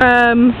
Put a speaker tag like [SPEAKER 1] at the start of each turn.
[SPEAKER 1] Um,